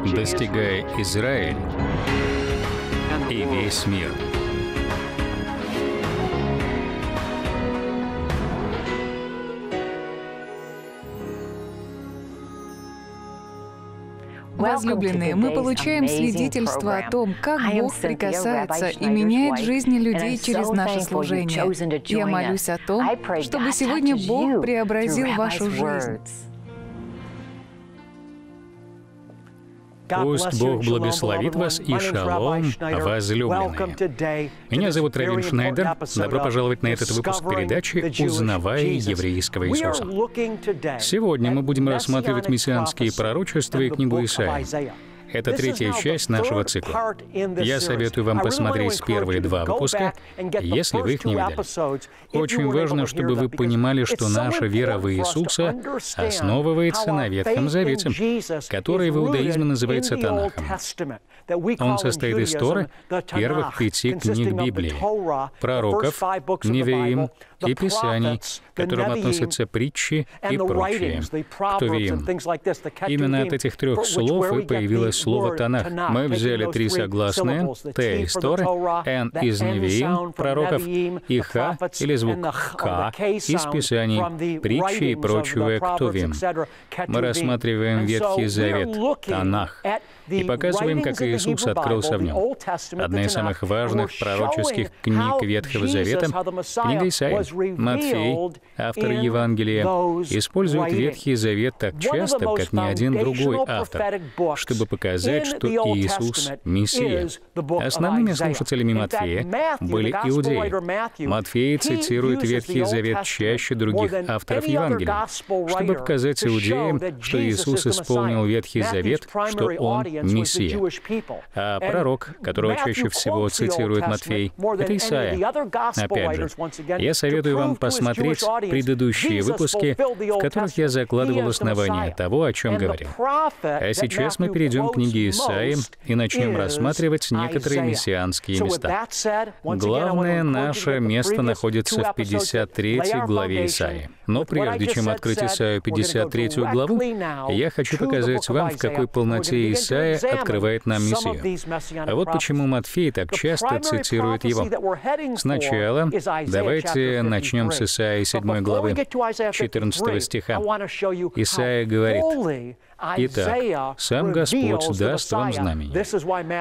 достигая Израиль и весь мир. Возлюбленные, мы получаем свидетельство о том, как Бог прикасается и меняет жизни людей через наше служение. Я молюсь о том, чтобы сегодня Бог преобразил вашу жизнь. Пусть Бог благословит вас и шалом, возлюбленные. Меня зовут Равин Шнайдер. Добро пожаловать на этот выпуск передачи «Узнавая еврейского Иисуса». Сегодня мы будем рассматривать мессианские пророчества и книгу Исаия. Это третья часть нашего цикла. Я советую вам посмотреть первые два выпуска, если вы их не видели. Очень важно, чтобы вы понимали, что наша вера в Иисуса основывается на Ветхом Завете, который в иудаизме называется Танахом. Он состоит из Торы, первых пяти книг Библии, пророков, Невеим и Писаний, к которым относятся притчи и прочие, Ктувиим. Именно от этих трех слов и появилось слово Танах. Мы взяли три согласные, Т из Торы, Н из Невеим, пророков, и Х или звук К из Писаний, притчи и прочего Ктувим. Мы рассматриваем Ветхий Завет, Танах, и показываем, как Иисус открылся в нем. Одна из самых важных пророческих книг Ветхого Завета — книга Исаия. Матфей, автор Евангелия, использует Ветхий Завет так часто, как ни один другой автор, чтобы показать, что Иисус — Мессия. Основными слушателями Матфея были иудеи. Матфей цитирует Ветхий Завет чаще других авторов Евангелия, чтобы показать иудеям, что Иисус исполнил Ветхий Завет, что Он Мессия. А пророк, которого чаще всего цитирует Матфей, это Исаия. Опять же, я советую вам посмотреть предыдущие выпуски, в которых я закладывал основания того, о чем говорил. А сейчас мы перейдем к книге Исаии и начнем рассматривать некоторые мессианские места. Главное наше место находится в 53 главе Исаии. Но прежде чем открыть Исаию 53 главу, я хочу показать вам, в какой полноте Исаия открывает нам Мессию. А вот почему Матфей так часто цитирует его. Сначала давайте начнем с Исаии 7 главы, 14 стиха. Исаия говорит, Итак, сам Господь даст вам знамение.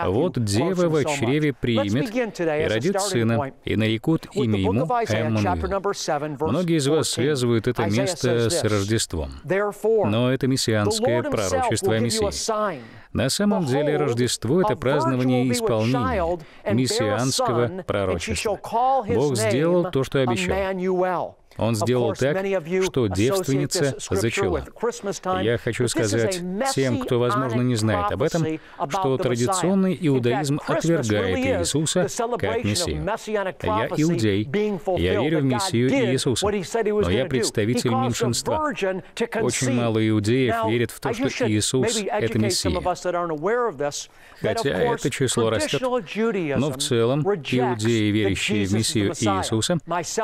Вот дева в чреве примет и родит сына, и нарекут имя ему Эммануил. Многие из вас связывают это место с Рождеством. Но это мессианское пророчество о Мессии. На самом деле Рождество — это празднование исполнения мессианского пророчества. Бог сделал то, что обещал. Он сделал так, что девственница зачала. Я хочу сказать тем, кто, возможно, не знает об этом, что традиционный иудаизм отвергает Иисуса как Мессию. Я иудей, я верю в Мессию Иисуса, но я представитель меньшинства. Очень мало иудеев верят в то, что Иисус — это Мессия. Хотя это число растет. Но в целом, иудеи, верящие в Мессию Иисуса,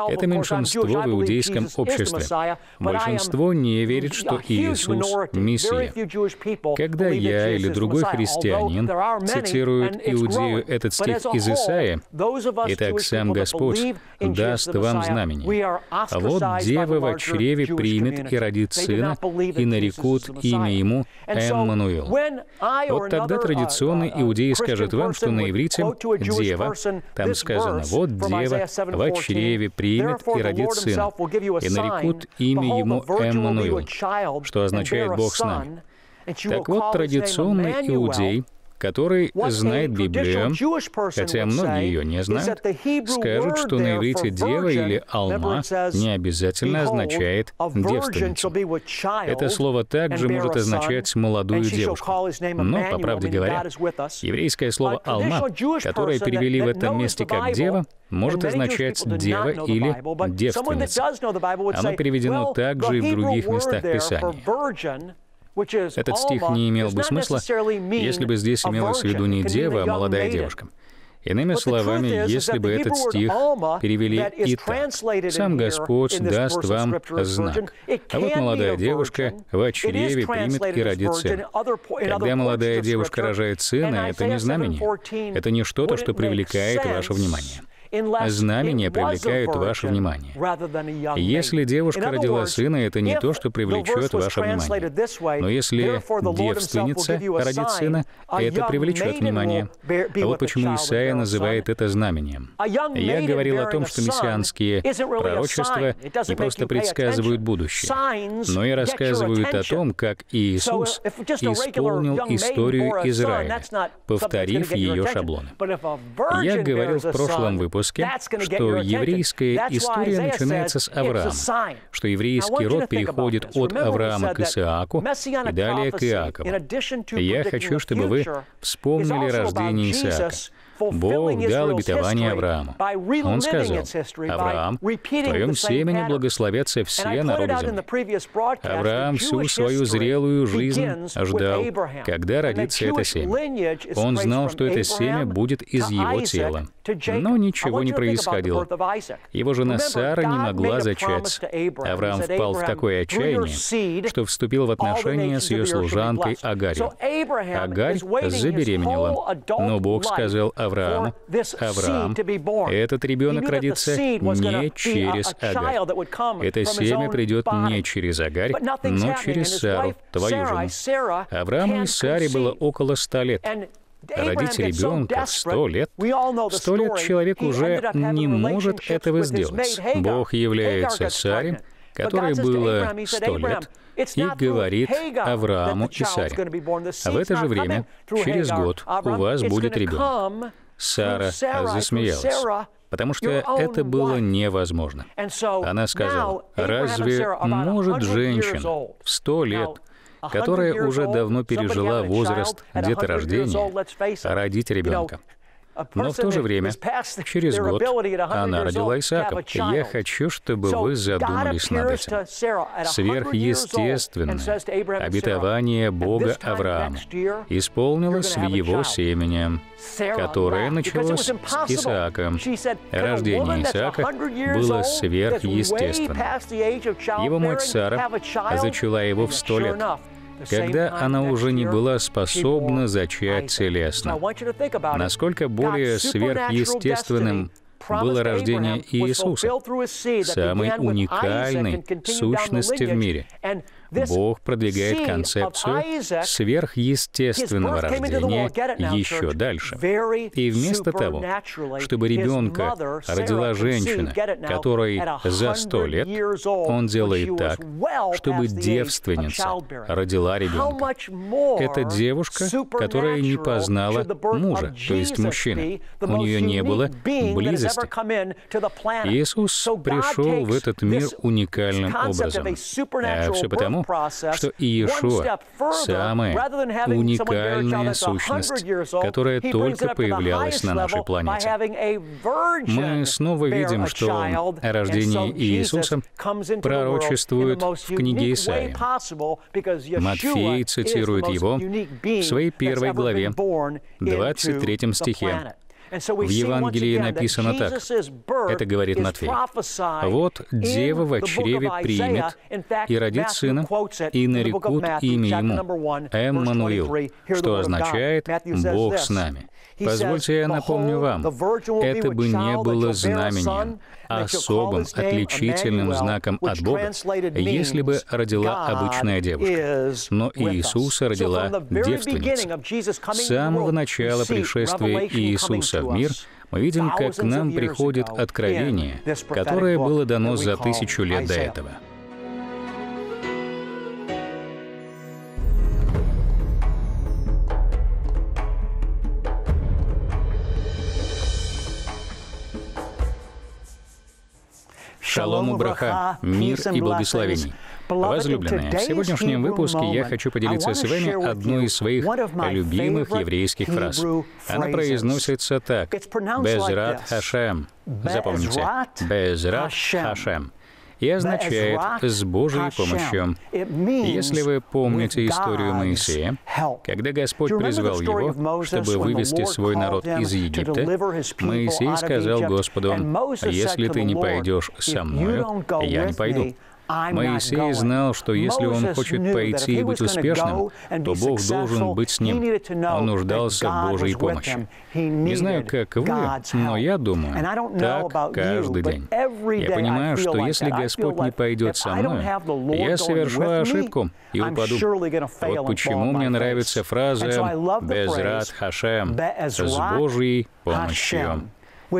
это меньшинство в иудеизме иудейском обществе. Большинство не верит, что Иисус — Мессия. Когда я или другой христианин цитирует Иудею этот стих из Исаия, «Итак, сам Господь даст вам знамение. Вот дева в чреве примет и родит сына, и нарекут имя ему Эммануил». Вот тогда традиционный иудей скажет вам, что на иврите «дева», там сказано «вот дева в чреве примет и родит сына» и нарекут имя ему Эммануил, что означает «Бог с нами». Так вот, традиционный иудей который знает Библию, хотя многие ее не знают, скажут, что на иврите «дева» или «алма» не обязательно означает «девственницу». Это слово также может означать «молодую девушку». Но, по правде говоря, еврейское слово «алма», которое перевели в этом месте как «дева», может означать «дева» или «девственница». Оно переведено также и в других местах Писания. Этот стих не имел бы смысла, если бы здесь имелось в виду не дева, а молодая девушка. Иными словами, если бы этот стих перевели и так, «Сам Господь даст вам знак». А вот молодая девушка в чреве примет и родит сына. Когда молодая девушка рожает сына, это не знамение. Это не что-то, что привлекает ваше внимание. Знамения привлекают ваше внимание. Если девушка родила сына, это не то, что привлечет ваше внимание. Но если девственница родит сына, это привлечет внимание. А вот почему Исаия называет это знамением. Я говорил о том, что мессианские пророчества не просто предсказывают будущее, но и рассказывают о том, как Иисус исполнил историю Израиля, повторив ее шаблоны. Я говорил в прошлом выпуске, выпуске, что еврейская история начинается с Авраама, что еврейский род переходит от Авраама к Исааку и далее к Иакову. Я хочу, чтобы вы вспомнили рождение Исаака. Бог дал обетование Аврааму. Он сказал, «Авраам, в твоем семени благословятся все народы земли». Авраам всю свою зрелую жизнь ждал, когда родится это семя. Он знал, что это семя будет из его тела. Но ничего не происходило. Его жена Сара не могла зачать. Авраам впал в такое отчаяние, что вступил в отношения с ее служанкой Агарью. Агарь забеременела, но Бог сказал Аврааму, «Авраам, этот ребенок родится не через Агарь. Это семя придет не через Агарь, но через Сару, твою жену». Аврааму и Саре было около ста лет. Родить ребенка в сто лет, сто лет человек уже не может этого сделать. Бог является царем, которое было сто лет, и говорит Аврааму и Саре, а в это же время, через год, у вас будет ребенок. Сара засмеялась потому что это было невозможно. Она сказала, разве может женщина в сто лет которая уже давно пережила возраст деторождения, родить ребенка. Но в то же время, через год, она родила Исаака. Я хочу, чтобы вы задумались над этим. Сверхъестественное обетование Бога Аврааму исполнилось в его семени, которое началось с Исаака. Рождение Исаака было сверхъестественным. Его мать Сара зачала его в сто лет когда она уже не была способна зачать целестно. Насколько более сверхъестественным было рождение Иисуса, самой уникальной сущности в мире. Бог продвигает концепцию сверхъестественного рождения еще дальше. И вместо того, чтобы ребенка родила женщина, которой за сто лет, он делает так, чтобы девственница родила ребенка. Это девушка, которая не познала мужа, то есть мужчины. У нее не было близости. Иисус пришел в этот мир уникальным образом. А все потому, что Иешуа — самая уникальная сущность, которая только появлялась на нашей планете. Мы снова видим, что рождение Иисуса пророчествует в книге Исаии. Матфей цитирует его в своей первой главе, 23 стихе. В Евангелии написано так. Это говорит Матфей. «Вот дева в чреве примет и родит сына, и нарекут имя ему Эммануил, что означает «Бог с нами». Позвольте я напомню вам, это бы не было знамением, особым отличительным знаком от Бога, если бы родила обычная девушка. Но Иисуса родила девственница. С самого начала пришествия Иисуса в мир мы видим, как к нам приходит откровение, которое было дано за тысячу лет до этого. Шалом браха, мир и благословений. Возлюбленные, в сегодняшнем выпуске я хочу поделиться с вами одной из своих любимых еврейских фраз. Она произносится так. «Безрат Хашем». Запомните. «Безрат Хашем». И означает «с Божьей помощью». Если вы помните историю Моисея, когда Господь призвал его, чтобы вывести свой народ из Египта, Моисей сказал Господу, «Если ты не пойдешь со мною, я не пойду». Моисей знал, что если он хочет пойти и быть успешным, то Бог должен быть с ним. Он нуждался в Божьей помощи. Не знаю, как вы, но я думаю, так каждый день. Я понимаю, что если Господь не пойдет со мной, я совершу ошибку и упаду. Вот почему мне нравится фраза «Безрат Хашем» с Божьей помощью.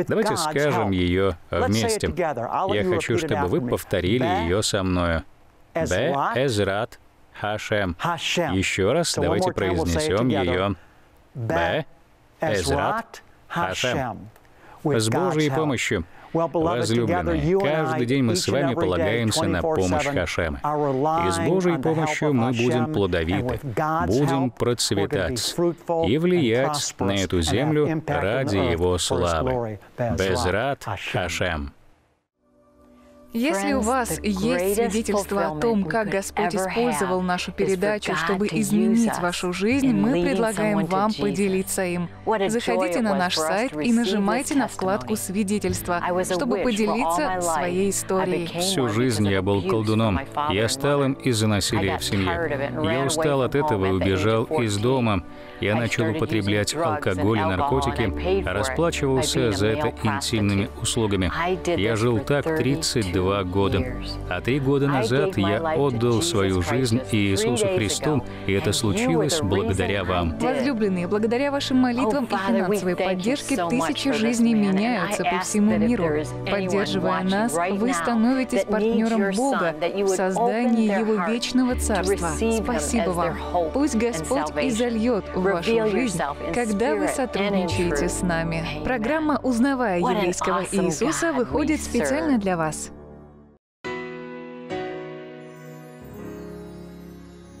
Давайте скажем ее вместе. Я хочу, чтобы вы повторили ее со мною. Б. Эзрат Хашем. Еще раз давайте произнесем ее. Б. Эзрат Хашем. С Божьей помощью. Возлюбленные, каждый день мы с вами полагаемся на помощь Хашема. И с Божьей помощью мы будем плодовиты, будем процветать и влиять на эту землю ради Его славы. Безрат Хашем. Если у вас есть свидетельство о том, как Господь использовал нашу передачу, чтобы изменить вашу жизнь, мы предлагаем вам поделиться им. Заходите на наш сайт и нажимайте на вкладку «Свидетельство», чтобы поделиться своей историей. Всю жизнь я был колдуном. Я стал им из-за насилия в семье. Я устал от этого и убежал из дома. Я начал употреблять алкоголь и наркотики, расплачивался за это интимными услугами. Я жил так 32 года. А три года назад я отдал свою жизнь Иисусу Христу, и это случилось благодаря вам. Возлюбленные, благодаря вашим молитвам и финансовой поддержке тысячи жизней меняются по всему миру. Поддерживая нас, вы становитесь партнером Бога в создании Его вечного Царства. Спасибо вам. Пусть Господь изольет в вашу жизнь, когда вы сотрудничаете с нами. Программа «Узнавая еврейского Иисуса» выходит специально для вас.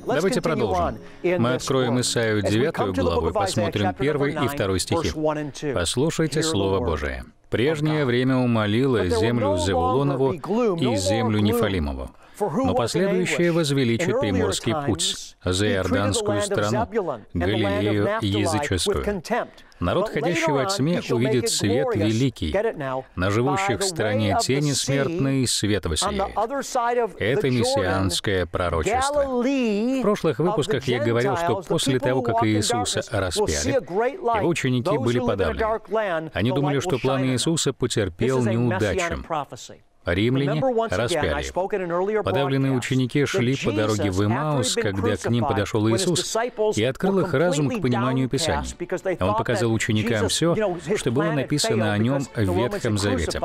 Давайте продолжим. Мы откроем Исаию 9 главу и посмотрим 1 и 2 стихи. Послушайте Слово Божие. «Прежнее время умолило землю Завулонову и землю Нефалимову, но последующее возвеличит приморский путь, за Иорданскую страну, Галилею языческую. Народ, ходящий во тьме, увидит свет великий. На живущих в стране тени смертной свет воссияет. Это мессианское пророчество. В прошлых выпусках я говорил, что после того, как Иисуса распяли, его ученики были подавлены. Они думали, что план Иисуса потерпел неудачу. Римляне распяли. Подавленные ученики шли по дороге в Имаус, когда к ним подошел Иисус и открыл их разум к пониманию Писаний. Он показал ученикам все, что было написано о нем в Ветхом Завете.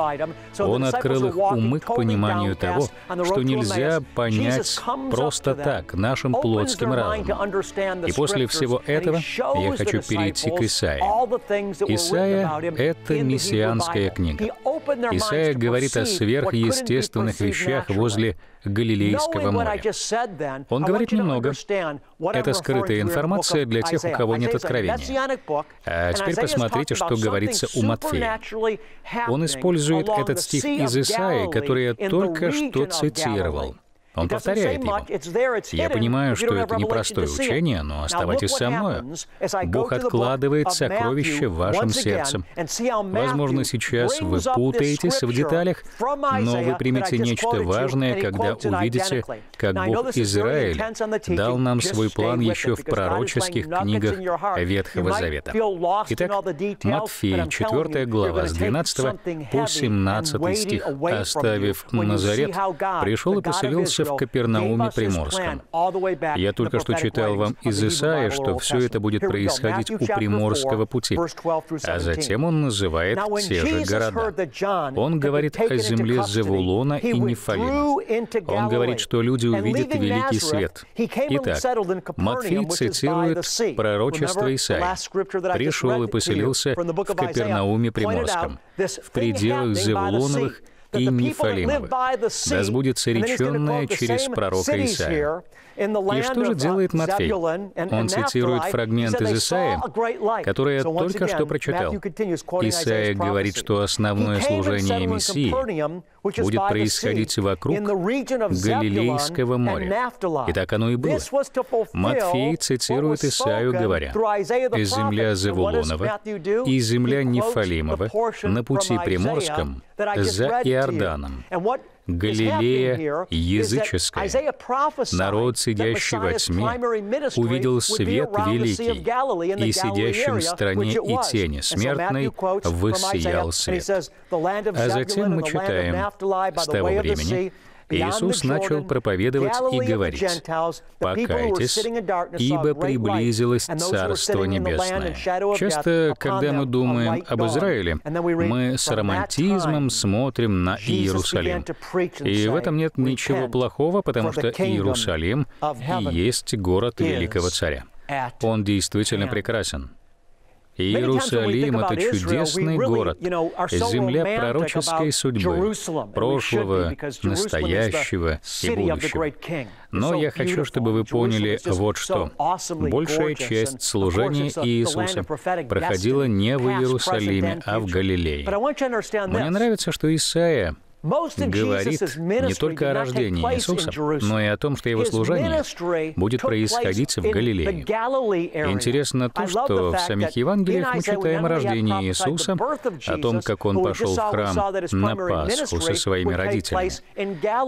Он открыл их умы к пониманию того, что нельзя понять просто так, нашим плотским разумом. И после всего этого я хочу перейти к Исаии. Исаия — это мессианская книга. Исаия говорит о сверх сверхъестественных вещах возле Галилейского моря. Он говорит немного. Это скрытая информация для тех, у кого нет откровения. А теперь посмотрите, что говорится у Матфея. Он использует этот стих из Исаии, который я только что цитировал. Он повторяет его. Я понимаю, что это непростое учение, но оставайтесь со мной. Бог откладывает сокровища в вашем сердце. Возможно, сейчас вы путаетесь в деталях, но вы примете нечто важное, когда увидите, как Бог Израиль дал нам свой план еще в пророческих книгах Ветхого Завета. Итак, Матфея, 4 глава, с 12 по 17 стих. «Оставив Назарет, пришел и поселился в Капернауме Приморском. Я только что читал вам из Исаия, что все это будет происходить у Приморского пути, а затем он называет те же города. Он говорит о земле Завулона и Нефалима. Он говорит, что люди увидят великий свет. Итак, Матфей цитирует пророчество Исаия. «Пришел и поселился в Капернауме Приморском, в пределах Завулоновых и Нефалимовы. Да сбудется реченное через пророка Исаия. И что же делает Матфей? Он цитирует фрагмент из Исаия, который я только что прочитал. Исаия говорит, что основное служение Мессии будет происходить вокруг Галилейского моря. И так оно и было. Матфей цитирует Исаию, говоря, «Земля Завулонова и земля Нефалимова на пути Приморском за Иорданом, Галилея языческая, народ, сидящий во тьме, увидел свет великий, и сидящим в стране и тени смертной воссиял свет. А затем мы читаем, с того времени Иисус начал проповедовать и говорить, «Покайтесь, ибо приблизилось Царство Небесное». Часто, когда мы думаем об Израиле, мы с романтизмом смотрим на Иерусалим. И в этом нет ничего плохого, потому что Иерусалим и есть город великого царя. Он действительно прекрасен. Иерусалим — это чудесный город, земля пророческой судьбы, прошлого, настоящего и будущего. Но я хочу, чтобы вы поняли вот что. Большая часть служения Иисуса проходила не в Иерусалиме, а в Галилее. Мне нравится, что Исаия говорит не только о рождении Иисуса, но и о том, что его служение будет происходить в Галилее. Интересно то, что в самих Евангелиях мы читаем о рождении Иисуса, о том, как он пошел в храм на Пасху со своими родителями.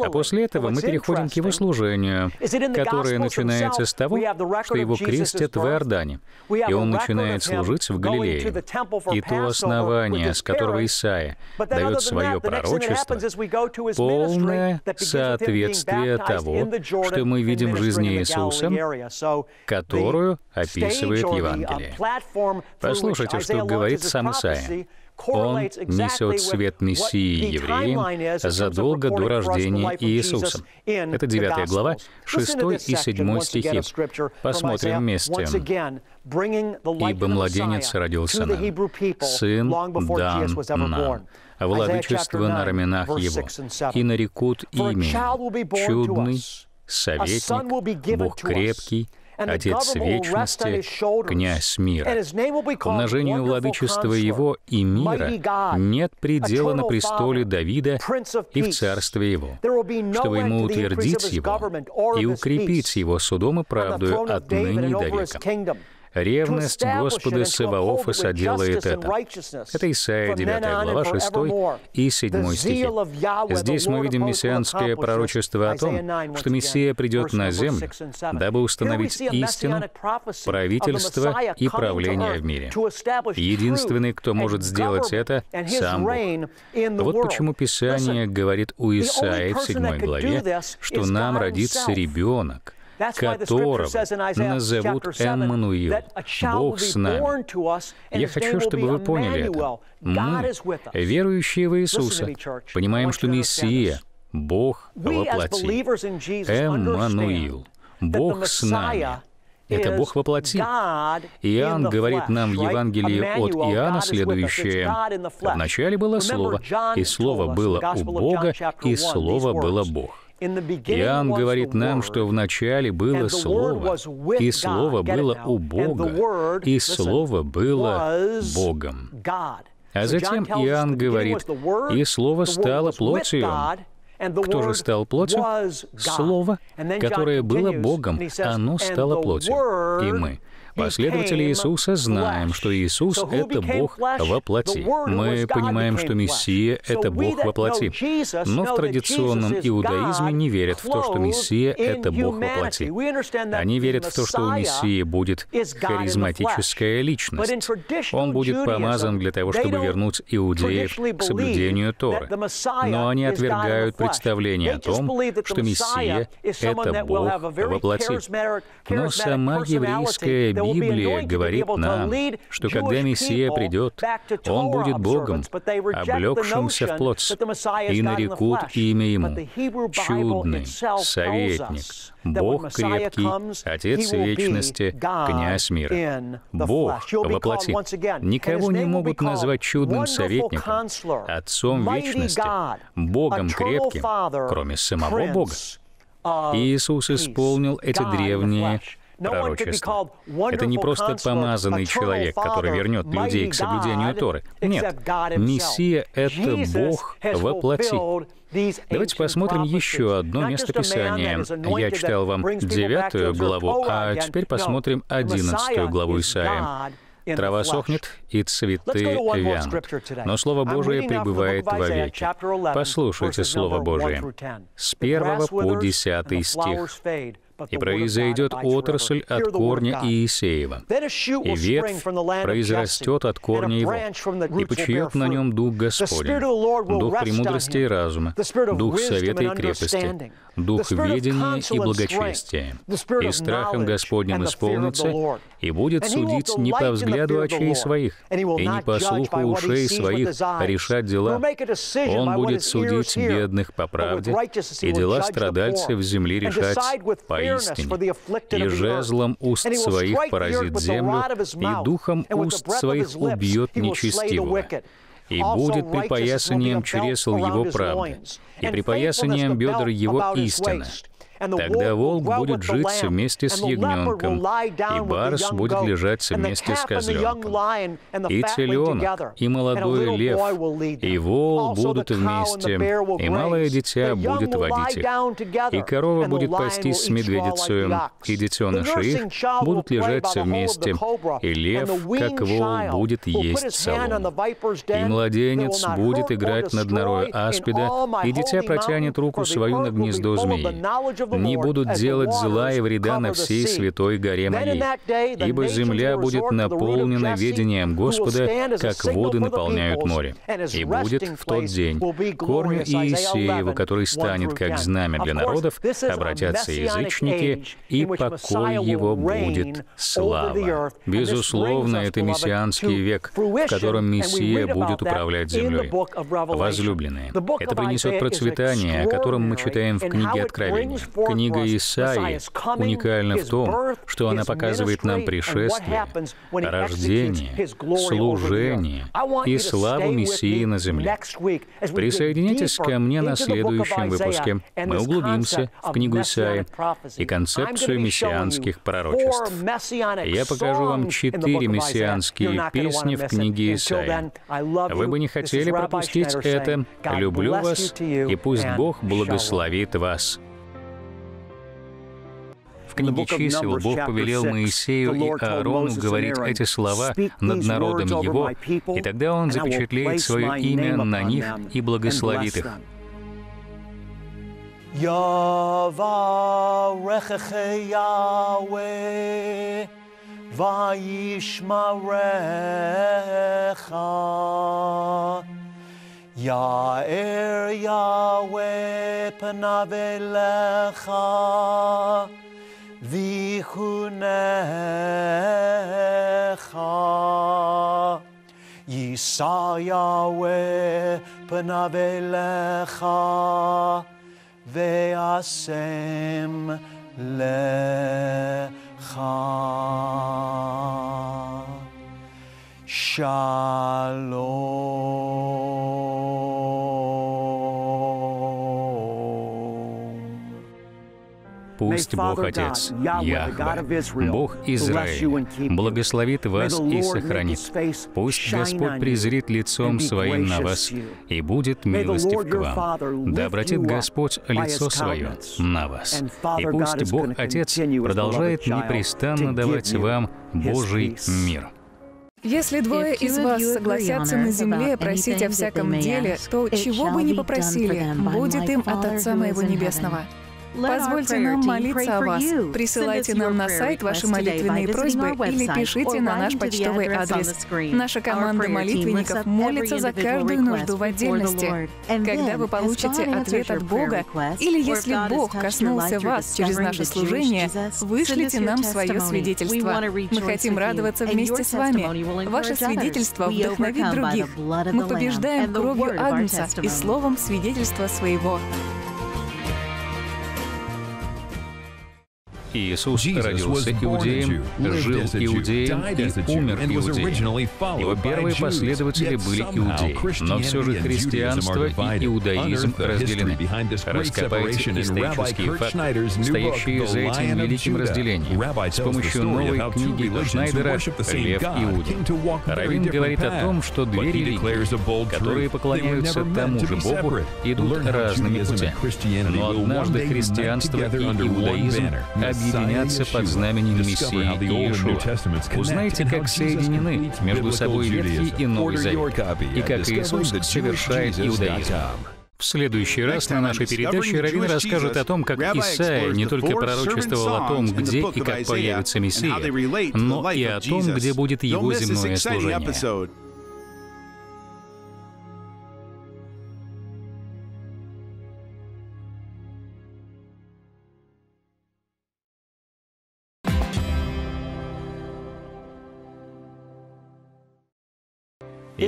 А после этого мы переходим к его служению, которое начинается с того, что его крестят в Иордане, и он начинает служить в Галилее. И то основание, с которого Исаия дает свое пророчество, полное соответствие того, что мы видим в жизни Иисуса, которую описывает Евангелие. Послушайте, что говорит сам Исаия. Он несет свет Мессии евреям задолго до рождения Иисуса. Это 9 глава, 6 и 7 стихи. Посмотрим вместе. «Ибо младенец родился нам, сын дан нам, владычество на раменах его, и нарекут имя чудный, советник, Бог крепкий, Отец вечности, князь мира. Умножению владычества его и мира нет предела на престоле Давида и в царстве его, чтобы ему утвердить его и укрепить его судом и правдою отныне до века. Ревность Господа Саваофа соделает это. Это Исайя 9 глава 6 и 7 стихи. Здесь мы видим мессианское пророчество о том, что Мессия придет на землю, дабы установить истину, правительство и правление в мире. Единственный, кто может сделать это, сам Бог. Вот почему Писание говорит у Исаии в 7 главе, что нам родится ребенок, которого назовут Эммануил, Бог с нами. Я хочу, чтобы вы поняли это. Мы, верующие в Иисуса, понимаем, что Мессия, Бог воплоти, Эммануил, Бог с нами, это Бог воплоти. Иоанн говорит нам в Евангелии от Иоанна следующее. «Вначале было Слово, и Слово было у Бога, и Слово было Бог». Иоанн говорит нам, что вначале было Слово, и Слово было у Бога, и Слово было Богом. А затем Иоанн говорит, и Слово стало плотью. Кто же стал плотью? Слово, которое было Богом, оно стало плотью. И мы — Последователи Иисуса знаем, что Иисус — это Бог во плоти. Мы понимаем, что Мессия — это Бог во плоти. Но в традиционном иудаизме не верят в то, что Мессия — это Бог во плоти. Они верят в то, что у Мессии будет харизматическая личность. Он будет помазан для того, чтобы вернуть иудеев к соблюдению Торы. Но они отвергают представление о том, что Мессия — это Бог во плоти. Но сама еврейская Библия говорит нам, что когда Мессия придет, Он будет Богом, облегшимся в плоть, и нарекут имя Ему «Чудный», «Советник», Бог крепкий, Отец вечности, князь мира. Бог во плоти. Никого не могут назвать чудным советником, Отцом вечности, Богом крепким, кроме самого Бога. Иисус исполнил эти древние пророчества. Это не просто помазанный человек, который вернет людей к соблюдению Торы. Нет, Мессия — это Бог во плоти. Давайте посмотрим еще одно место Писания. Я читал вам девятую главу, а теперь посмотрим одиннадцатую главу Исаия. Трава сохнет, и цветы вянут. Но Слово Божие пребывает вовеки. Послушайте Слово Божие. С первого по десятый стих и произойдет отрасль от корня Иисеева, и ветвь произрастет от корня его, и почиет на нем Дух Господень, Дух премудрости и разума, Дух совета и крепости, Дух ведения и благочестия, и страхом Господним исполнится, и будет судить не по взгляду очей своих, и не по слуху ушей своих решать дела. Он будет судить бедных по правде, и дела страдальцев земли решать по истине. И жезлом уст своих поразит землю, и духом уст своих убьет нечестивого и будет припоясанием чресл его правды, и припоясанием бедер его истина, Тогда волк будет жить вместе с ягненком, и барс будет лежать вместе с козленком. И теленок, и молодой лев, и вол будут вместе, и малое дитя будет водить их. И корова будет пастись с медведицей, и детеныши их будут лежать вместе, и лев, как вол, будет есть солому. И младенец будет играть над норой аспида, и дитя протянет руку свою на гнездо змеи не будут делать зла и вреда на всей святой горе моей, ибо земля будет наполнена ведением Господа, как воды наполняют море. И будет в тот день корню Иисееву, который станет как знамя для народов, обратятся язычники, и покой его будет слава. Безусловно, это мессианский век, в котором Мессия будет управлять землей. Возлюбленные, это принесет процветание, о котором мы читаем в книге Откровения. Книга Исаии уникальна в том, что она показывает нам пришествие, рождение, служение и славу Мессии на земле. Присоединяйтесь ко мне на следующем выпуске. Мы углубимся в книгу Исаии и концепцию мессианских пророчеств. Я покажу вам четыре мессианские песни в книге Исаии. Вы бы не хотели пропустить это. Люблю вас, и пусть Бог благословит вас. В книге чисел Бог повелел Моисею и Аарону говорить эти слова над народом его, и тогда он запечатлеет свое имя на них и благословит их. Yavarecheche Yahweh, Vaishmarecha. Yair ויחונך. יישא יהוה פניו אליך, ואשם לך. שלום. Пусть Бог Отец, Яхве, Бог Израиля, благословит вас и сохранит. Пусть Господь презрит лицом Своим на вас и будет милостив к вам. Да обратит Господь лицо Свое на вас. И пусть Бог Отец продолжает непрестанно давать вам Божий мир. Если двое из вас согласятся на земле просить о всяком деле, то чего бы ни попросили, будет им от Отца Моего Небесного. Позвольте нам молиться о вас. Присылайте нам на сайт ваши молитвенные просьбы или пишите на наш почтовый адрес. Наша команда молитвенников молится за каждую нужду в отдельности. Когда вы получите ответ от Бога, или если Бог коснулся вас через наше служение, вышлите нам свое свидетельство. Мы хотим радоваться вместе с вами. Ваше свидетельство вдохновит других. Мы побеждаем кровью Агнца и словом свидетельства своего. Иисус родился иудеем, жил иудеем и умер иудеем. Его первые последователи были иудеи, но все же христианство и иудаизм разделены. Раскопайте исторические факты, стоящие за этим великим разделением. С помощью новой книги Шнайдера «Лев Иуды». Равин говорит о том, что две религии, которые поклоняются тому же Богу, идут разными путями. Но однажды христианство и иудаизм объединятся под знаменем Мессии Иешуа. Узнайте, как соединены между собой Ветхий и Новый Завет, и как Иисус совершает иудаизм. В следующий раз на нашей передаче Равин расскажет о том, как Исаия не только пророчествовал о том, где и как появится Мессия, но и о том, где будет его земное служение.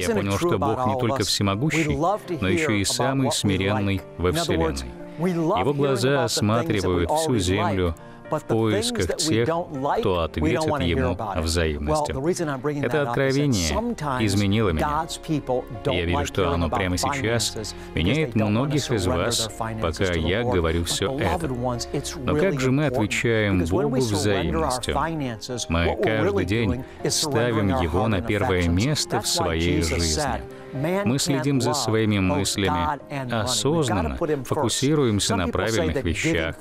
Я понял, что Бог не только всемогущий, но еще и самый смиренный во Вселенной. Его глаза осматривают всю землю, в поисках тех, кто ответит ему взаимностью. Это откровение изменило меня. Я верю, что оно прямо сейчас меняет многих из вас, пока я говорю все это. Но как же мы отвечаем Богу взаимностью? Мы каждый день ставим Его на первое место в своей жизни. Мы следим за своими мыслями, осознанно фокусируемся на правильных вещах,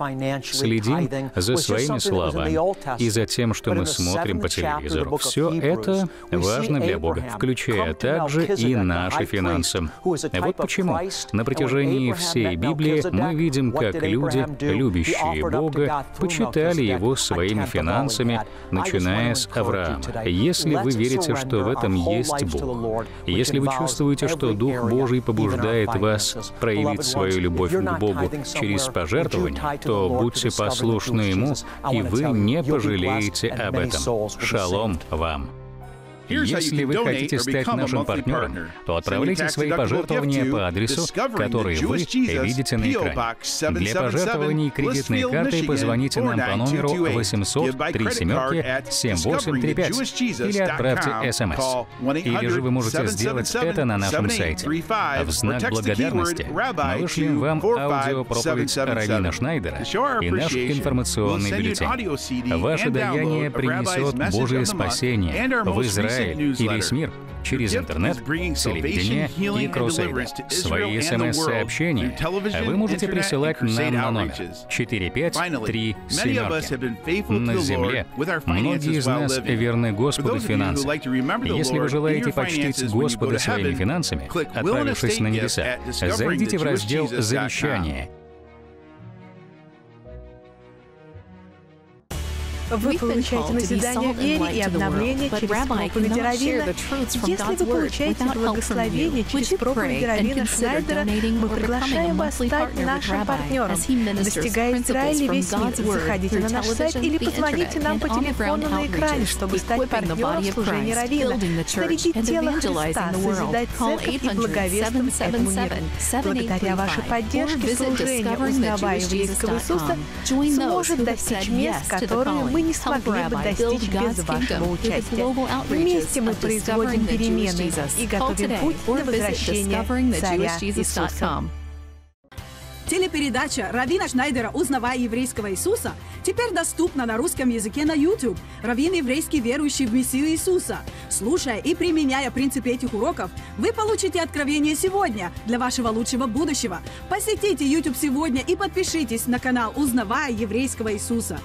следим за своими словами и за тем, что мы смотрим по телевизору. Все это важно для Бога, включая также и наши финансы. Вот почему на протяжении всей Библии мы видим, как люди, любящие Бога, почитали Его своими финансами, начиная с Авраама. Если вы верите, что в этом есть Бог, если вы чувствуете, что Дух Божий побуждает вас проявить свою любовь к Богу через пожертвование, то будьте послушны Ему, и вы не пожалеете об этом. Шалом вам! Если вы хотите стать нашим партнером, то отправляйте свои пожертвования по адресу, который вы видите на экране. Для пожертвований кредитной картой позвоните нам по номеру 800 7835 или отправьте СМС. Или же вы можете сделать это на нашем сайте. В знак благодарности мы вышлем вам аудиопроповедь Равина Шнайдера и наш информационный бюллетень. Ваше даяние принесет Божие спасение в Израиль Израиль и весь мир через интернет, телевидение и кроссейвы. Свои смс-сообщения вы можете присылать нам на номер 45337. На Земле многие из нас верны Господу финансам. Если вы желаете почтить Господа своими финансами, отправившись на небеса, зайдите в раздел «Завещание» Вы получаете назидание вере и обновление через проповеди Равина. Если вы получаете благословение через проповеди Равина Шнайдера, мы приглашаем вас стать нашим партнером. Достигая Израиля весь мир, заходите на наш сайт или позвоните нам по телефону на экране, чтобы стать партнером в служении Равина. Снарядить тело Христа, созидать церковь и благовествовать этому миру. Благодаря вашей поддержке служение, узнавая еврейского Иисуса, сможет достичь мест, которые мы не смогли бы достичь без вашего участия. Вместе мы производим перемены и готовим путь на возвращение Царя Иисуса. Телепередача Равина Шнайдера «Узнавая еврейского Иисуса» теперь доступна на русском языке на YouTube. Равин еврейский верующий в Мессию Иисуса. Слушая и применяя принципы этих уроков, вы получите откровение сегодня для вашего лучшего будущего. Посетите YouTube сегодня и подпишитесь на канал «Узнавая еврейского Иисуса».